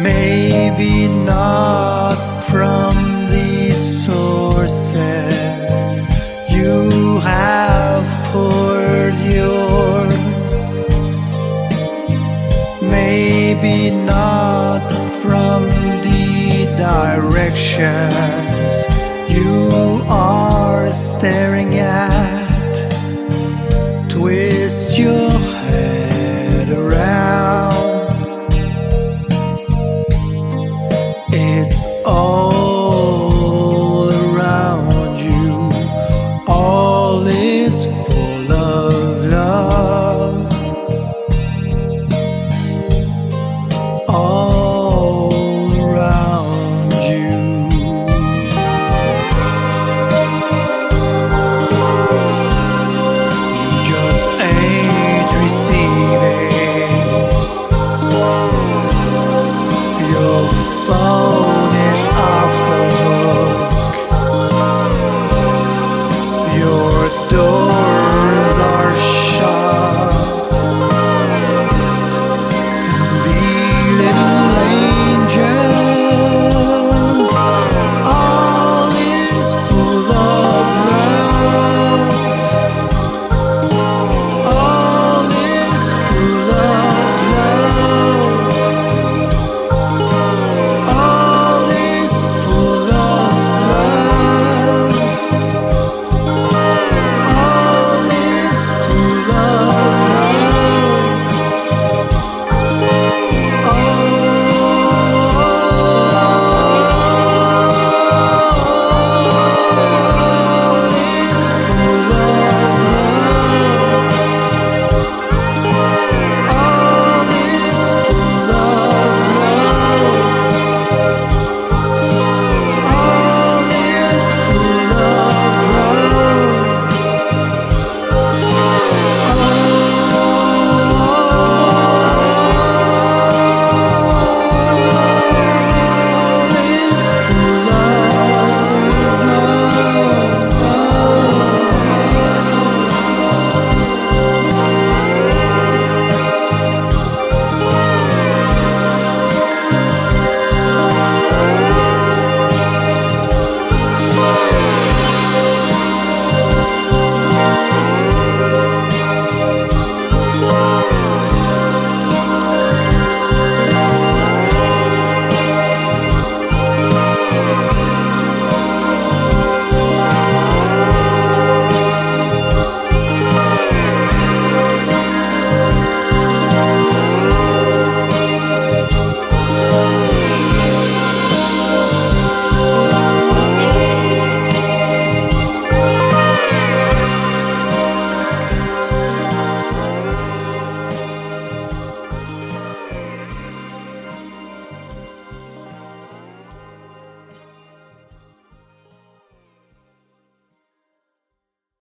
Maybe not from these sources you have poured yours. Maybe not from the directions all